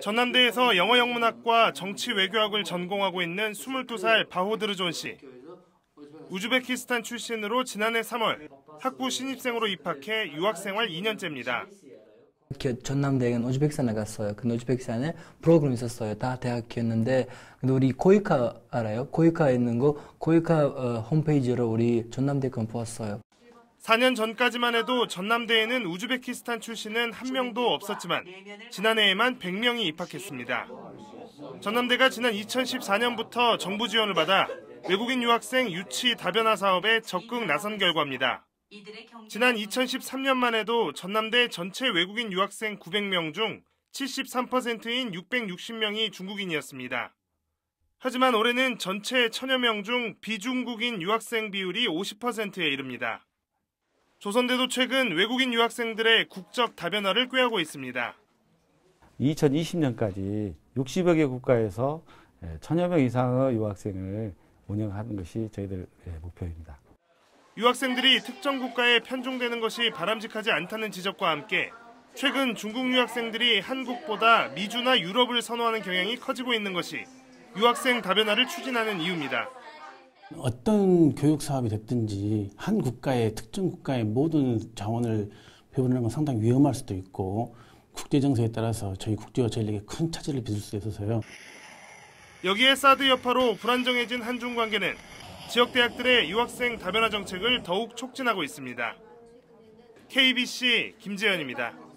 전남대에서 영어 영문학과 정치 외교학을 전공하고 있는 22살 바호드르 존 씨. 우즈베키스탄 출신으로 지난해 3월 학부 신입생으로 입학해 유학생활 2년째입니다. 전남대학은 우즈베키스탄에 갔어요. 근데 우즈베키스탄에 프로그램 있었어요. 다 대학교였는데 근데 우리 코이카 알아요? 코이카에 있는 거 코이카 어, 홈페이지로 우리 전남대 건 보았어요. 4년 전까지만 해도 전남대에는 우즈베키스탄 출신은 한 명도 없었지만 지난해에만 100명이 입학했습니다. 전남대가 지난 2014년부터 정부 지원을 받아 외국인 유학생 유치 다변화 사업에 적극 나선 결과입니다. 지난 2013년만 해도 전남대 전체 외국인 유학생 900명 중 73%인 660명이 중국인이었습니다. 하지만 올해는 전체 천여 명 중 비중국인 유학생 비율이 50%에 이릅니다. 조선대도 최근 외국인 유학생들의 국적 다변화를 꾀하고 있습니다. 2020년까지 60여 개 국가에서 천여 명 이상의 유학생을 운영하는 것이 저희들 목표입니다. 유학생들이 특정 국가에 편중되는 것이 바람직하지 않다는 지적과 함께 최근 중국 유학생들이 한국보다 미주나 유럽을 선호하는 경향이 커지고 있는 것이 유학생 다변화를 추진하는 이유입니다. 어떤 교육 사업이 됐든지 한 국가의 특정 국가의 모든 자원을 배분하는 건 상당히 위험할 수도 있고 국제 정세에 따라서 저희 국제와 전략에 큰 차질을 빚을 수 있어서요. 여기에 사드 여파로 불안정해진 한중 관계는 지역 대학들의 유학생 다변화 정책을 더욱 촉진하고 있습니다. KBC 김재현입니다.